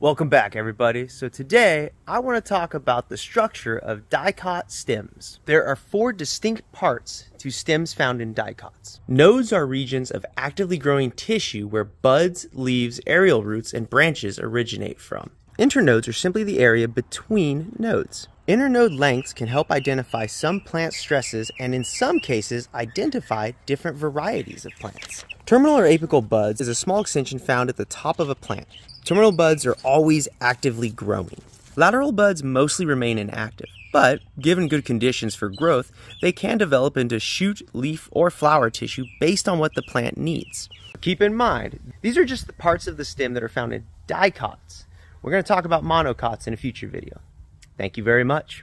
Welcome back everybody. So today I want to talk about the structure of dicot stems. There are four distinct parts to stems found in dicots. Nodes are regions of actively growing tissue where buds, leaves, aerial roots, and branches originate from. Internodes are simply the area between nodes. Internode lengths can help identify some plant stresses and in some cases identify different varieties of plants. Terminal or apical buds is a small extension found at the top of a plant. Terminal buds are always actively growing. Lateral buds mostly remain inactive, but given good conditions for growth, they can develop into shoot, leaf, or flower tissue based on what the plant needs. Keep in mind, these are just the parts of the stem that are found in dicots. We're going to talk about monocots in a future video. Thank you very much.